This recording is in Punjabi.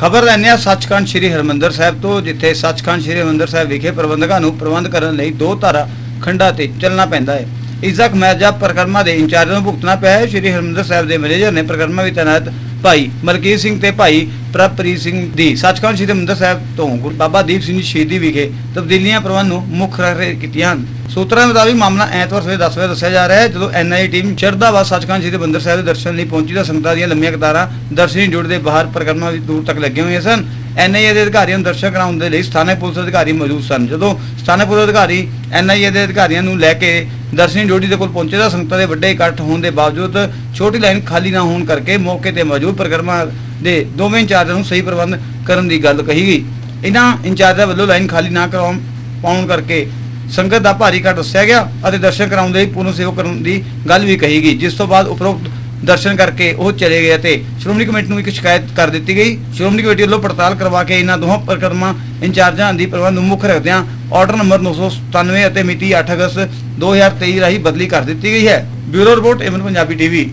ਖਬਰ ਲੈਂਦੇ ਹਾਂ ਸੱਚਖੰਡ ਸ੍ਰੀ ਹਰਮੰਦਰ ਸਾਹਿਬ ਤੋਂ, ਜਿੱਥੇ ਸੱਚਖੰਡ ਸ੍ਰੀ ਹਰਮੰਦਰ ਸਾਹਿਬ ਵਿਖੇ ਪ੍ਰਬੰਧਕਾਂ ਨੂੰ ਪ੍ਰਬੰਧ ਕਰਨ ਲਈ ਦੋ ਧਾਰਾ ਖੰਡਾਂ ਤੇ ਚੱਲਣਾ ਪੈਂਦਾ ਹੈ। ਇਸ ਦਾ ਖਮਿਆਜਾ ਪ੍ਰਕਰਮਾ ਦੇ ਇੰਚਾਰਜ ਨੂੰ ਭੁਗਤਣਾ ਪਿਆ ਹੈ। ਸ੍ਰੀ ਹਰਮੰਦਰ ਸਾਹਿਬ ਦੇ ਮੈਨੇਜਰ ਨੇ ਪ੍ਰਕਰਮਾ ਵਿੱਚ ਤੈਨਾਤ ਭਾਈ ਮਲਕੀਤ ਸਿੰਘ ਤੇ ਭਾਈ ਪ੍ਰਭਪ੍ਰੀਤ ਸਿੰਘ ਦੀ, ਸੱਚਖੰਡ ਸ੍ਰੀ ਹਰਮੰਦਰ ਸਾਹਿਬ ਤੋਂ ਗੁਰੂ ਬਾਬਾ ਦੀਪ ਸਿੰਘ ਜੀ ਸ਼ਹੀਦੀ ਵਿਖੇ ਤਬਦੀਲੀਆਂ ਪ੍ਰਬੰਧ ਨੂੰ ਮੁੱਖ ਰੱਖ ਕੀਤੀਆਂ ਹਨ। ਸੂਤਰਾਂ ਮੁਤਾਬਿਕ ਮਾਮਲਾ ਐਤਵਾਰ ਸਵੇਰੇ 10 ਵਜੇ ਦੱਸਿਆ ਜਾ ਰਿਹਾ ਹੈ, ਜਦੋਂ ਐਨਆਈ ਟੀਮ ਚੜਦਾਵਾ ਸੱਚਖੰਡ ਸ੍ਰੀ ਹਰਿਮੰਦਰ ਸਾਹਿਬ ਦੇ ਦਰਸ਼ਨ ਲਈ ਪਹੁੰਚੀ ਤਾਂ ਸੰਗਤਾਂ ਦੀਆਂ ਲੰਮੀਆਂ ਕਤਾਰਾਂ ਦਰਸ਼ਨੀ ਜੁੜ ਦੇ ਬਾਹਰ ਪ੍ਰਕਰਮਾਂ ਵਿੱਚ ਦੂਰ ਤੱਕ ਲੱਗੀਆਂ ਹੋਈਆਂ ਸਨ। ਐਨਆਈਏ ਦੇ ਅਧਿਕਾਰੀਆਂ ਨੂੰ ਦਰਸ਼ਨ ਕਰਾਉਣ ਦੇ ਲਈ ਸਥਾਨਕ ਪੁਲਿਸ ਅਧਿਕਾਰੀ ਮੌਜੂਦ ਸਨ। ਜਦੋਂ ਸਥਾਨਕ ਪੁਲਿਸ ਅਧਿਕਾਰੀ ਐਨਆਈਏ ਦੇ ਅਧਿਕਾਰੀਆਂ ਨੂੰ ਲੈ ਕੇ ਦਰਸ਼ਨੀ ਜੋੜੀ ਦੇ ਕੋਲ ਪਹੁੰਚੇ ਤਾਂ ਸੰਗਤਾਂ ਦੇ ਵੱਡੇ ਇਕੱਠ ਹੋਣ ਦੇ ਬਾਵਜੂਦ ਛੋਟੀ ਲਾਈਨ ਖਾਲੀ ਨਾ ਹੋਣ ਕਰਕੇ ਮੌਕੇ ਤੇ ਮੌਜੂਦ ਪ੍ਰਕਰਮਾਂ ਦੇ ਦੋਵੇਂ ਇੰਚਾਰਜਾਂ ਨੂੰ ਸਹੀ ਪ੍ਰਬੰਧ ਕਰਨ ਦੀ ਗੱਲ ਕਹੀ ਗਈ। ਇਹਨਾਂ ਇੰਚਾਰਜਾਂ ਵੱਲੋਂ ਲਾਈਨ ਖਾਲੀ ਨਾ ਕਰਾਉਣ ਪਾਉਣ ਕਰਕੇ ਸੰਗਤ ਦਾ ਭਾਰੀ ਘਟ ਦੱਸਿਆ ਗਿਆ ਅਤੇ ਦਰਸ਼ਨ ਕਰਾਉਣ ਦੇ ਪੂਰਨ ਸੇਵਾ ਕਰਨ ਦੀ ਗੱਲ ਵੀ ਕਹੀ ਗਈ, ਜਿਸ ਤੋਂ ਬਾਅਦ ਉਪਰੋਕਤ ਦਰਸ਼ਨ ਕਰਕੇ ਉਹ ਚਲੇ ਗਏ ਅਤੇ ਸ਼੍ਰੋਮਣੀ ਕਮੇਟੀ ਨੂੰ ਇੱਕ ਸ਼ਿਕਾਇਤ ਕਰ ਦਿੱਤੀ ਗਈ। ਸ਼੍ਰੋਮਣੀ ਕਮੇਟੀ ਵੱਲੋਂ ਪੜਤਾਲ ਕਰਵਾ ਕੇ ਇਹਨਾਂ ਦੋਹਾਂ ਪ੍ਰਕਰਮਾਂ ਇੰਚਾਰਜਾਂ ਦੀ ਪ੍ਰਬੰਧ ਮੁੱਖ ਰੱਖਦਿਆਂ ਆਰਡਰ ਨੰਬਰ 997 ਅਤੇ ਮਿਤੀ 8 ਅਗਸਤ 2023 ਰਾਹੀਂ ਬਦਲੀ ਕਰ ਦਿੱਤੀ ਗਈ ਹੈ। Bureau report Avon Punjabi TV.